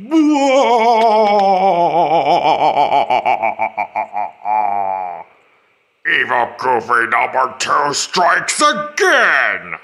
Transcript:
Evil Goofy number two strikes again!